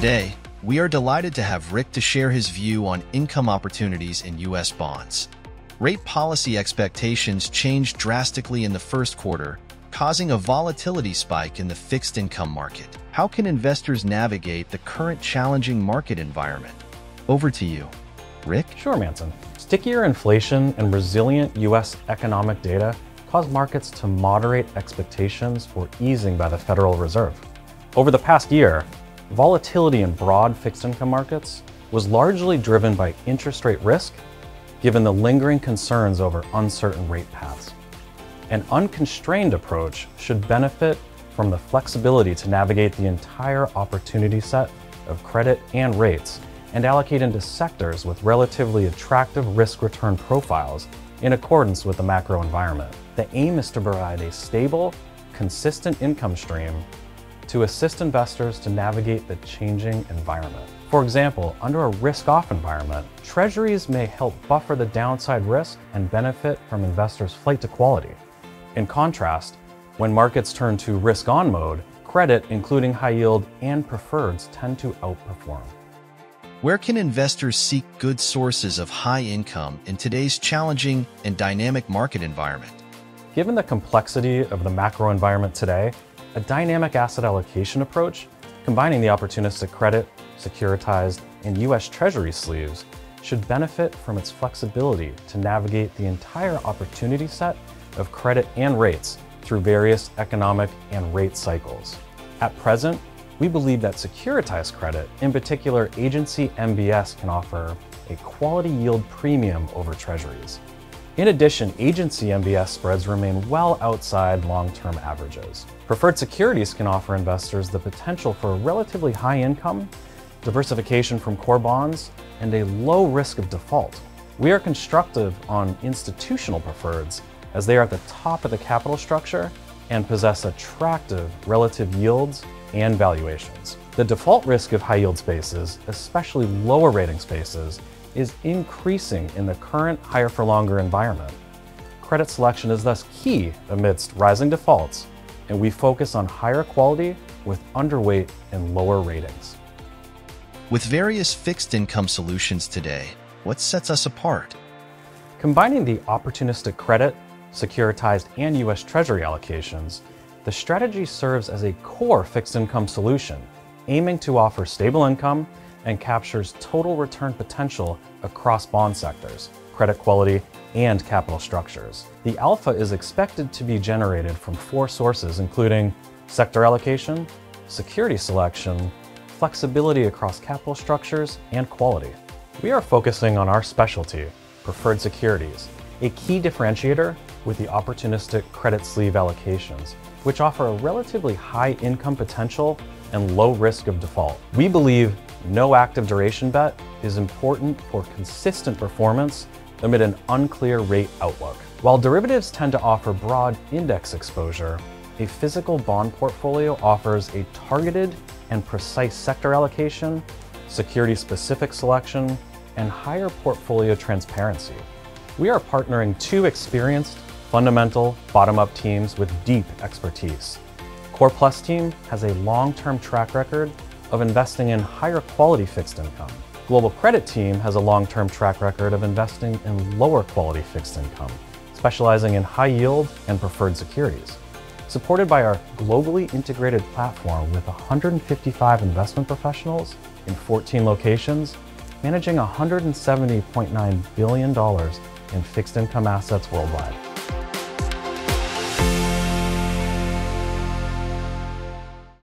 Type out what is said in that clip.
Today, we are delighted to have Rick to share his view on income opportunities in U.S. bonds. Rate policy expectations changed drastically in the first quarter, causing a volatility spike in the fixed income market. How can investors navigate the current challenging market environment? Over to you. Rick? Sure, Manson. Stickier inflation and resilient U.S. economic data caused markets to moderate expectations for easing by the Federal Reserve. Over the past year, volatility in broad fixed income markets was largely driven by interest rate risk, given the lingering concerns over uncertain rate paths. An unconstrained approach should benefit from the flexibility to navigate the entire opportunity set of credit and rates and allocate into sectors with relatively attractive risk return profiles in accordance with the macro environment. The aim is to provide a stable, consistent income stream to assist investors to navigate the changing environment. For example, under a risk-off environment, treasuries may help buffer the downside risk and benefit from investors' flight to quality. In contrast, when markets turn to risk-on mode, credit, including high yield and preferreds, tend to outperform. Where can investors seek good sources of high income in today's challenging and dynamic market environment? Given the complexity of the macro environment today, a dynamic asset allocation approach, combining the opportunistic credit, securitized, and U.S. Treasury sleeves, should benefit from its flexibility to navigate the entire opportunity set of credit and rates through various economic and rate cycles. At present, we believe that securitized credit, in particular agency MBS, can offer a quality yield premium over treasuries. In addition, agency MBS spreads remain well outside long-term averages. Preferred securities can offer investors the potential for a relatively high income, diversification from core bonds, and a low risk of default. We are constructive on institutional preferreds as they are at the top of the capital structure and possess attractive relative yields and valuations. The default risk of high yield spaces, especially lower rating spaces, is increasing in the current higher for longer environment. Credit selection is thus key amidst rising defaults, and we focus on higher quality with underweight and lower ratings. With various fixed income solutions today, what sets us apart? Combining the opportunistic credit, securitized, and U.S. Treasury allocations, the strategy serves as a core fixed income solution, aiming to offer stable income and captures total return potential across bond sectors, credit quality, and capital structures. The alpha is expected to be generated from four sources, including sector allocation, security selection, flexibility across capital structures, and quality. We are focusing on our specialty, preferred securities, a key differentiator with the opportunistic credit sleeve allocations, which offer a relatively high income potential and low risk of default. We believe no active duration bet is important for consistent performance amid an unclear rate outlook. While derivatives tend to offer broad index exposure, a physical bond portfolio offers a targeted and precise sector allocation, security-specific selection, and higher portfolio transparency. We are partnering two experienced, fundamental, bottom-up teams with deep expertise. Core Plus team has a long-term track record of investing in higher quality fixed income. Global Credit Team has a long-term track record of investing in lower quality fixed income, specializing in high yield and preferred securities. Supported by our globally integrated platform with 155 investment professionals in 14 locations, managing $170.9 billion in fixed income assets worldwide.